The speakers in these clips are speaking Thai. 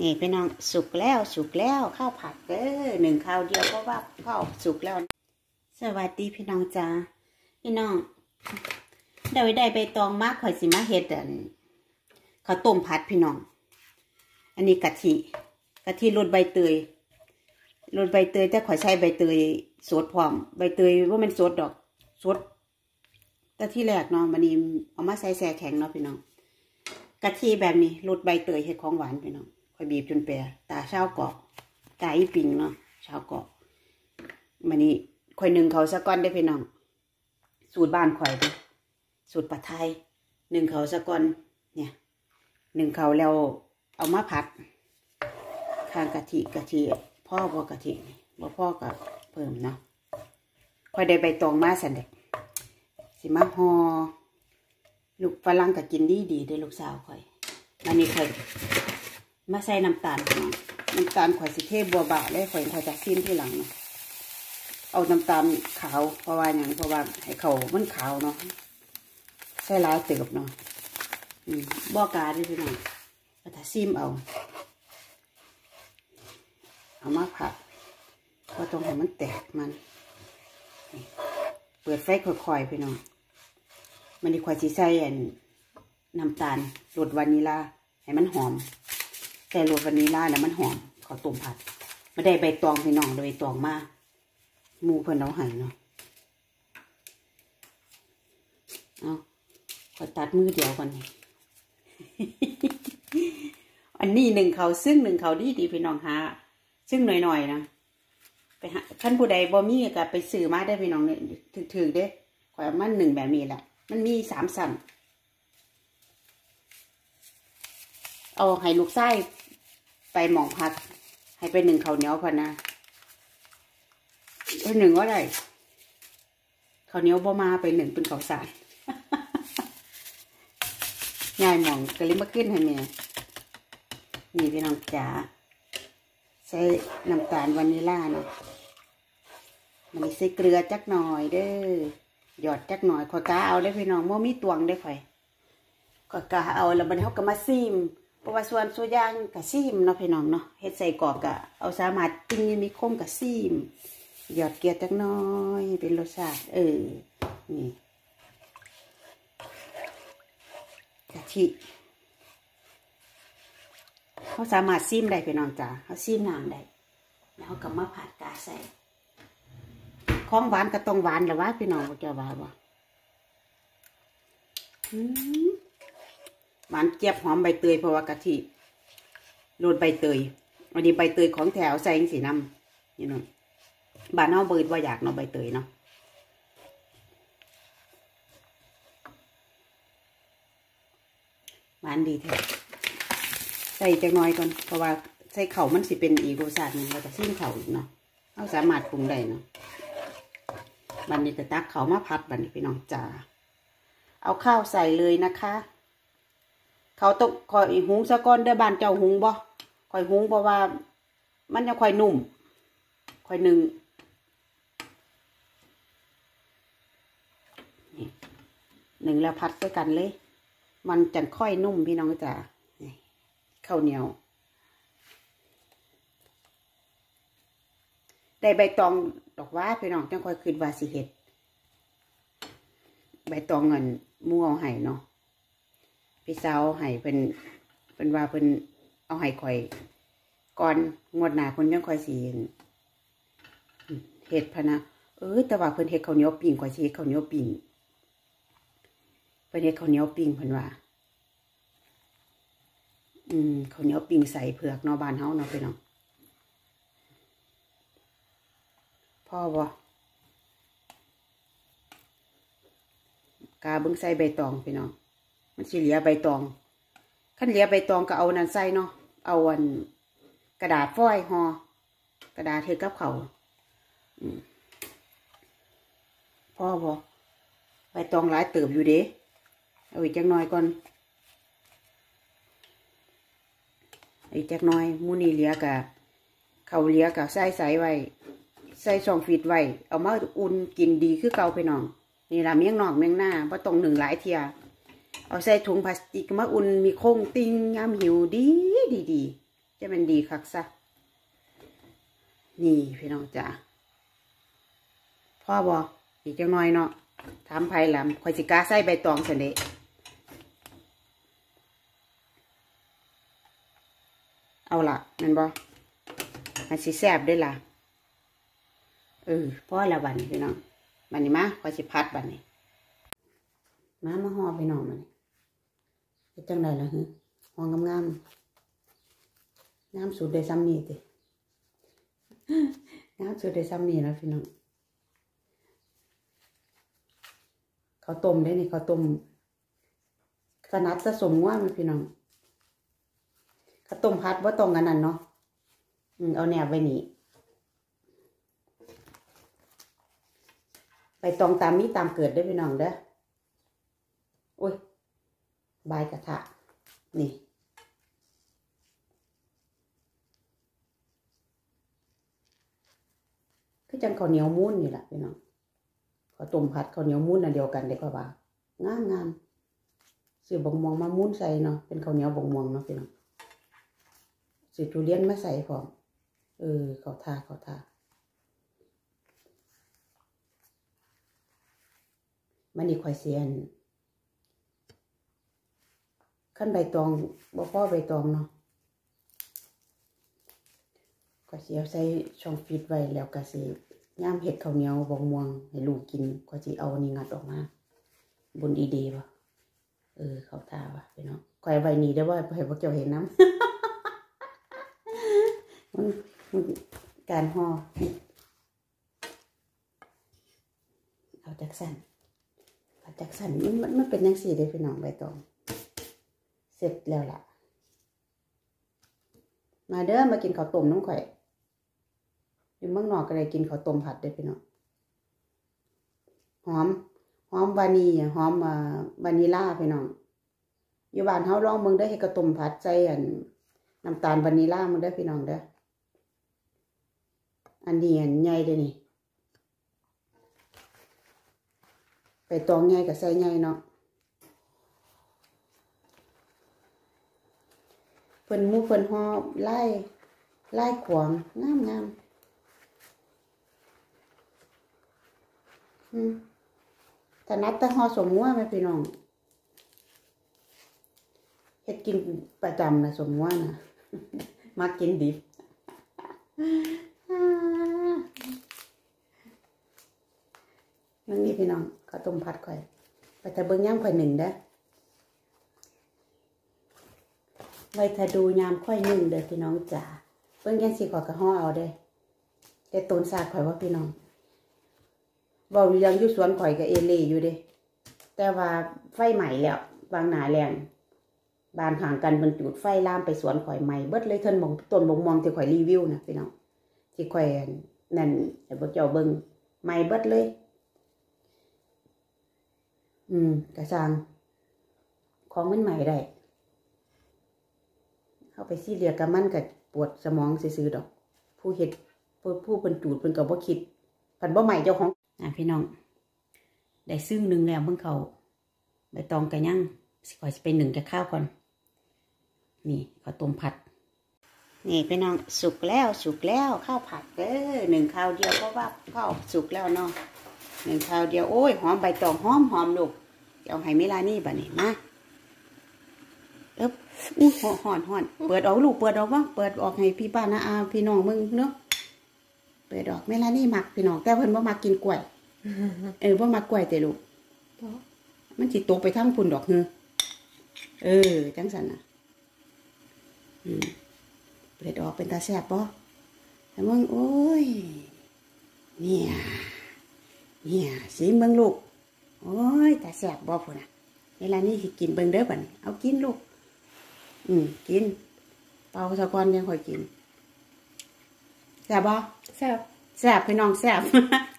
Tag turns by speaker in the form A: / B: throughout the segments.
A: นี่พี่น้องสุกแล้วสุกแล้วข้าวผัดเด้อหนึ่งข้าวเดียวเพราะว่าข้าวสุกแล้ว สวัสดีพี่น้องจ้าพี่น้องได้ไว้ได้ใบตองมากข่อยสิมาเฮ็ดอันข้าวต้มผัดพี่น้อง อันนี้กะทิกะทิรสใบเตยรสใบเตยแต่ข่อยใช้ใบเตยสดพร้อมใบเตยว่ามันสดดอกสดแต่ที่แรกเนาะมันนี้เอามาใส่แช่แข็งเนาะพี่น้องกะทิแบบนี้รสใบเตยเฮ็ดของหวานพี่น้อง ข่อยบีบจนแปรตาเช้ากรอกตาอีปิงเนาะเช้ากรอกมันนี้ข่อยหนึ่งเขาสะก้อนได้พี่น้อง สูตรบ้านข่อยเด้อสูตรปัดไทยหนึ่งเขาสะก้อนเนี่ยหนึ่งเขาแล้วเอามาผัดข้างกะทิกะทิพ่อบ่กะทิบ่พ่อก็เพิ่มเนาะค่อยได้ใบตองมาสันเด็กสิมาฮอลูกฝรั่งก็กินดีดีได้ลูกสาวค่อยมันนี่ค่อย มาใส่น้ำตาลเนาะน้ำตาลข่อยสิเทบัวบะเลยข่อยข่อยจะซิมที่หลังเนะเอาน้ำตาลขาวเพราะว่าอย่างเพราะว่าให้เขามันขาวเนาะใส่ลายเติบเนาะบ่กาเด้วยพี่น้องก็จะซิมเอา เอามาผัดก็ต้องให้มันแตกมันเปิดไฟค่อยๆพี่น้องมันดีควายสีใส่นน้ำตาลรสวานิลาให้มันหอม ใส่รสวานิลาแล้วมันหอมขอต้มผัดไม่ได้ใบตองพี่น้องโดยตองมาหมูเพิ่นเอาให้เนาะเอาขอตัดมือเดียวก่อนนี่อันนี้หนึ่งเขาซึ่งหนึ่งเขาดีดีพี่น้องฮะซึ่งหน่อยๆนะไปหาขั้นผู้ใดบ่มีก็ไปซื้อมาได้พี่น้องเนี่ยถือๆเด้ข่อยเอามันหนึ่งแบบนี้แหละมันมีสามสั่นเอาให้ลูกไส้ ไปหมองพัก ให้ไปหนึ่งเขาเหนียวพอนะไปหนึ่งว่าไรเขาเหนียวบ่มาไปหนึ่งเป็นเขาสารง่ายหมองก็เลยมาขึ้นให้แม่นี่พี่น้องจ๋าใส่น้ำตาลวานิลลาเนาะมันใส่เกลือจักหน่อยเด้อหยอดจักหน่อยขอกาเอาได้พี่น้องโมมีตวงได้อข่อยขอกาเอาแล้วมันเขาก็มาซีม ราะว่าส่วนส่วย่างกับซีมเนาะพี่น้องเนาะเฮ็ดใส่กรอกกะเอาสามารถติ้งมีคมกับซีม หยอดเกลือจักน่อยเป็นรสชาติ เออ นี่กะทิเขาสามารถซิมได้พี่น้องจ้าเขาซิมน้ำได้แล้วเขาก็มาผัดกาใส่ของหวานก็ต้องหวานแหละวะพี่น้องว่าจะว่าบ่อืม หวานเจี๊ยบหอมใบเตยเพราะว่ากะทิโรดใบเตยอันนี้ใบเตยของแถวใส่สีน้ำนี่เนาะบ้านเฮาเบิดว่าอยากเนาะใบเตยเนาะหวานดีแท้ใส่จังน้อยก่อนเพราะว่าใส่เข่ามันสิเป็นอีกรสชาตินึงเราจะซิมเข่าอีกเนาะเราสามารถปรุงได้เนาะบันนี้จะตักเขามาพัดบันนี้พี่น้องจ๋าเอาข้าวใส่เลยนะคะ เขาต้องคอยหุงสะก้อนเด้อบานเจ้าหุงบ่คอยหุงเพราะว่า มันจะคอยนุ่มคอยหนึ่งหนึ่งแล้วพัดด้วยกันเลย มันจะค่อยนุ่มพี่น้องจ๋าข้าวเหนียว ได้ใบตองดอกว่าพี่น้องจังค่อยคืนว่าสิเห็ด ใบตองเงินมู่เอาไห้เนาะ พี่สาวไห้เป็นเป็นว่าเป็นเอาไห้ข่อย ก่อนงวดหนาเพิ่นจังค่อยสิเห็ดพะนะเออแต่ว่าเพิ่นเฮ็ดข้าวเหนียวปิ้งข่อยสิเฮ็ดข้าวเหนียวปิ้งเพิ่นเฮ็ดข้าวเหนียวปิ้งเพิ่นว่า อืมข้าวเหนียวปิ้งใส่เผือกเนาะบ้านเฮาเนาะพี่น้องพ่อบ่กาเบิ่งใส่ใบตองพี่น้อง มันสิเหลือใบตองคันเหลือใบตองก็เอานั่นใส่เนาะเอาอันกระดาษฟอยหอกระดาษเทกับเขาอืมพ่อบ่ใบตองหลายเติบอยู่เด้เอาอีกจังน้อยก่อนอีกจักหน้อยมูนี่เหลียกะเขาเหลียกะใส่ใส่ไว้ใส่ช่องฟีดไว้ เอามาอุ่นกินดีคือเก่าไปน้อง นี่ละเมียงนอกเมียงหน้าเพราะตรงหนึ่งหลายเทีย เอาใส่ถุงพลาสติกมาอุ่นมีโค้งติงยามหิวดีดีดีจะมันดีคักซะนี่พี่น้องจ๋าพ่อบออีกจังน้อยเนาะถามไผ่ลำคอยสิกาใส่ใบตองเสนเดเอาละนั่นบอมันสิแซบด้ละเออพ่อละบันพี่น้องบันนี้มาคอยสิพัดบันนี้ มามาหอพี่น้องมัน เป็นจังไดล่ะฮึห่องงามๆงามสุดได้ซ้ำนี่ติงามสุดได้ซ้ำนี่แล้วพี่น้องเขาต้มได้นี่เขาต้มขนาดผสมว่ามันพี่น้องข้าต้มพัดว่าตรงกันนั่นเนาะอืมเอาแนบไว้นี่ไปตองตามนี้ตามเกิดได้พี่น้องเด้อโอ้ย บกระทะ นี่ คือจังข้าวเหนียวมูนนี่แหละพี่น้องข้าวต้มผัดข้าวเหนียวมูนอันเดียวกันเด็กว่างามงามซื้อบงมวงมามูนใส่เนาะเป็นข้าวเหนียวบงมวงเนาะพี่น้องซื้อทุเรียนมาใส่พร้อมเออเขาทาเขาทามันนี่ข่อยเสียน ขั้นใบตองบ่พ่อใบตองเนาะก็สิเอาใส่ช่องฟิตไว้แล้วก็สิย่ามเห็ดข้าวเหนียวบองม่วง ให้ลูกกินก็สิเอานี่งัดออกมา บนดีๆวะเออ เขาท่าว่ะพี่น้องข่อยไว้นี่ได้ว่าให้พวกเจ้าเห็นน้ำมันมันการห่อเอาจากสั่นเอาจากสั่นมันมันมันเป็นยังสี่เด้พี่น้องใบตอง เสร็จแล้วล่ะ มาเด้อมากินข้าวต้มน้องข่อยอยู่เมืองนอกก็เลยกินข้าวต้มผัดเด้พี่น้องหอม หอมวานีหอมวานิลาพี่น้องอยู่บ้านเฮาลองมึงได้อเฮ็ดข้าวต้มผัดใส่อันน้ำตาลวานิลามึงเด้พี่น้องเด้ออันนี้อันใหญ่เด้อนี่ไปตองใหญ่กับใส่ใหญ่เนาะ เพิ่นมูเพิ่นหอไล่ไล่ขวางงามงามอืมแต่นัดแต่หอสมงัวแม่พี่น้องเฮ็ดกินประจำนะสมงัวนะมากินดิบนั่นนี่พี่น้องข้าวต้มผัดข่อยไปแต่เบิ่งย่างข่อยหนึ่งเด้อ ไว้ถ้าดูยามค่อยนึ่งเด้อพี่น้องจ๋าเพิ่งยังสิขอกระห่อเอาเด้แต่ต้นซาข่อยว่าพี่น้องเว้าเรื่องอยู่สวนข่อยกับเอเล่อยู่เด้แต่ว่าไฟใหม่แล้วบางหนาแรงบานห่างกันมันจุดไฟล่ามไปสวนข่อยใหม่เบิดเลยเทินมองต้นบงมองที่ข่อยรีวิวนะพี่น้องที่ข่อยนั่นแต่บ่เจ้าเบิ่งใหม่เบิดเลย อืมกระซังของมันใหม่ได้ เข้าไปซีเรียกับมันกับปวดสมองซื่อๆดอก ผู้เฮ็ดผู้ผู้เป็นจูดเป็นกับว่าคิดผันบ่ใหม่เจ้าของอะพี่น้อง ได้ซึ่งหนึ่งแล้วเพิ่งเขาใบตองกระยั่งสิขอยสิไปหนึ่งจะข้าวก่อน นี่ข้าวต้มผัด นี่พี่น้องสุกแล้วสุกแล้วข้าวผัดเด้อหนึ่งข้าวเดียวเพราะว่าข้าวสุกแล้วเนาะหนึ่งข้าวเดียวโอ้ยหอมใบตองหอมหอมลูกเอาให้เมลานี่บ่นี่มา อ๊บอู้ห่อนห่อนห่อน เปิดออกลูกเปิดออกว่าเปิดออกให้พี่ป้านะอาพี่น้องมึงเนาะเปิดออกเมลานี่มักพี่น้องแต่เพิ่นบ่มักกินกล้วย เออบ่มักกล้วยแต่ลูกมันสิตกไปทั้งพุ่นดอกเฮือเออ จังสันน่ะอืมเปิดออกเป็นตาแซ่บบ่แต่มึงโอ้ย เนี่ย เนี่ยสีเบิ่งลูก โอ้ยตาแซ่บบ่พุ่นน่ะเวลานี้สิกินเบิ่งเด้อบัดนี้เอากินลูก อืมกิน เป่าสะก่อนยังค่อยกินแซ่บบ่
B: แซ่บ
A: แซ่บพี่น้องแซ่บ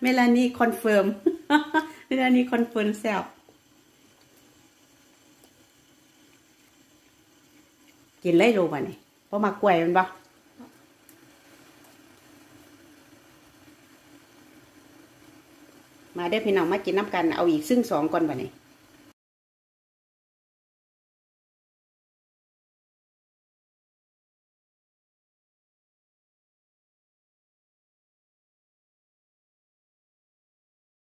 A: เมลานี่คอนเฟิร์มเมลานี่คอนเฟิร์มแซ่บกินเลยลูกอะนี่เพราะมากล้วยมันบ่มาได้อพี่น้องมากินน้ำกันเอาอีกซึ่งสองก่อนบ่นี่